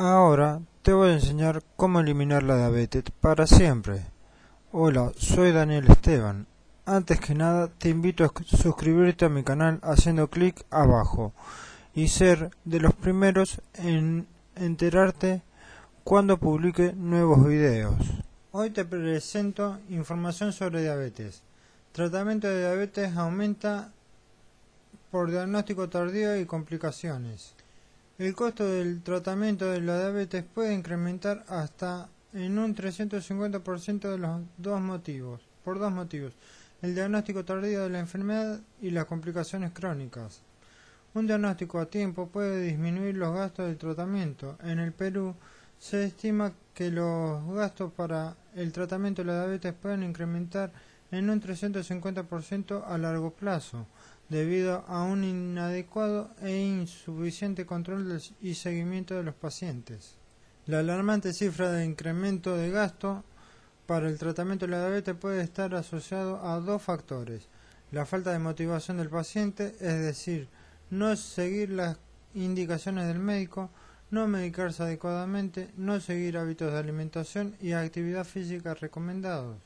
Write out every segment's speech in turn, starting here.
Ahora te voy a enseñar cómo eliminar la diabetes para siempre. Hola, soy Daniel Esteban. Antes que nada te invito a suscribirte a mi canal haciendo clic abajo y ser de los primeros en enterarte cuando publique nuevos videos. Hoy te presento información sobre diabetes. Tratamiento de diabetes aumenta por diagnóstico tardío y complicaciones. El costo del tratamiento de la diabetes puede incrementar hasta en un 350% de los dos motivos, por dos motivos, el diagnóstico tardío de la enfermedad y las complicaciones crónicas. Un diagnóstico a tiempo puede disminuir los gastos del tratamiento. En el Perú se estima que los gastos para el tratamiento de la diabetes pueden incrementar en un 350% a largo plazo, debido a un inadecuado e insuficiente control y seguimiento de los pacientes. La alarmante cifra de incremento de gasto para el tratamiento de la diabetes puede estar asociado a dos factores. La falta de motivación del paciente, es decir, no seguir las indicaciones del médico, no medicarse adecuadamente, no seguir hábitos de alimentación y actividad física recomendados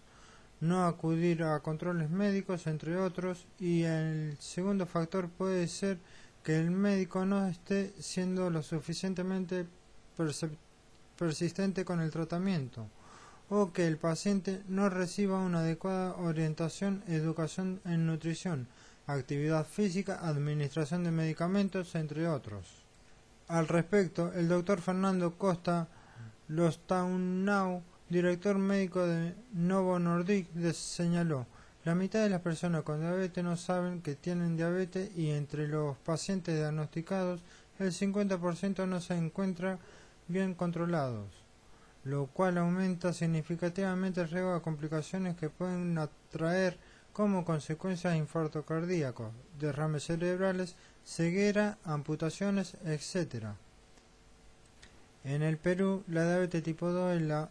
no acudir a controles médicos, entre otros, y el segundo factor puede ser que el médico no esté siendo lo suficientemente persistente con el tratamiento o que el paciente no reciba una adecuada orientación, educación en nutrición, actividad física, administración de medicamentos, entre otros. Al respecto, el doctor Fernando Costa Lostaunau director médico de Novo Nordisk señaló, la mitad de las personas con diabetes no saben que tienen diabetes y entre los pacientes diagnosticados el 50% no se encuentra bien controlados, lo cual aumenta significativamente el riesgo de complicaciones que pueden atraer como consecuencia infarto cardíaco, derrames cerebrales, ceguera, amputaciones, etc. En el Perú, la diabetes tipo 2 es la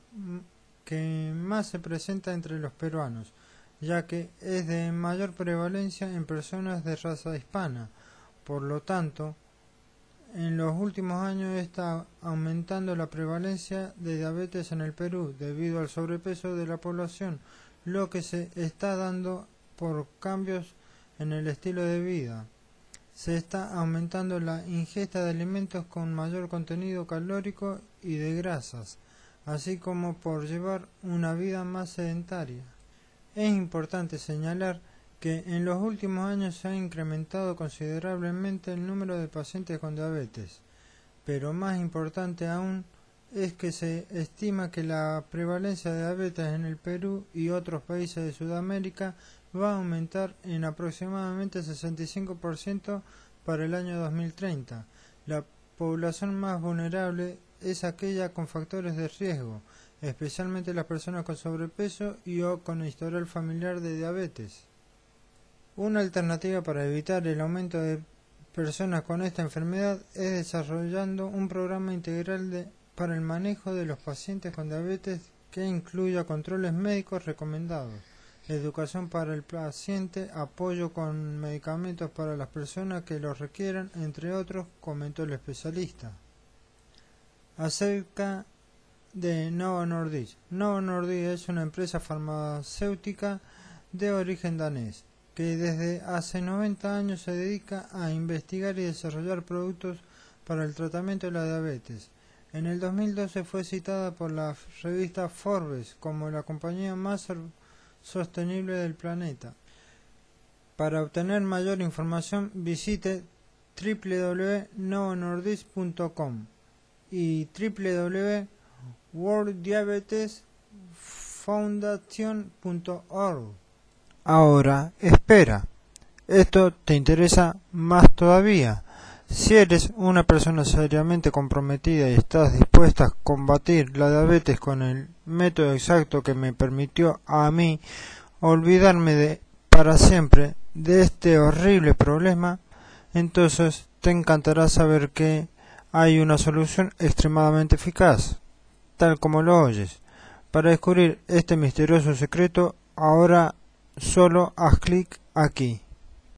que más se presenta entre los peruanos, ya que es de mayor prevalencia en personas de raza hispana. Por lo tanto, en los últimos años está aumentando la prevalencia de diabetes en el Perú debido al sobrepeso de la población, lo que se está dando por cambios en el estilo de vida se está aumentando la ingesta de alimentos con mayor contenido calórico y de grasas, así como por llevar una vida más sedentaria. Es importante señalar que en los últimos años se ha incrementado considerablemente el número de pacientes con diabetes, pero más importante aún es que se estima que la prevalencia de diabetes en el Perú y otros países de Sudamérica va a aumentar en aproximadamente 65% para el año 2030. La población más vulnerable es aquella con factores de riesgo, especialmente las personas con sobrepeso y o con historial familiar de diabetes. Una alternativa para evitar el aumento de personas con esta enfermedad es desarrollando un programa integral para el manejo de los pacientes con diabetes que incluya controles médicos recomendados educación para el paciente, apoyo con medicamentos para las personas que los requieran, entre otros, comentó el especialista. Acerca de Novo Nordisk. Novo Nordisk es una empresa farmacéutica de origen danés que desde hace 90 años se dedica a investigar y desarrollar productos para el tratamiento de la diabetes. En el 2012 fue citada por la revista Forbes como la compañía más sostenible del planeta. Para obtener mayor información visite www.noonordis.com y www.worlddiabetesfoundation.org. Ahora, espera. Esto te interesa más todavía. Si eres una persona seriamente comprometida y estás dispuesta a combatir la diabetes con el método exacto que me permitió a mí olvidarme de para siempre de este horrible problema, entonces te encantará saber que hay una solución extremadamente eficaz, tal como lo oyes. Para descubrir este misterioso secreto, ahora solo haz clic aquí.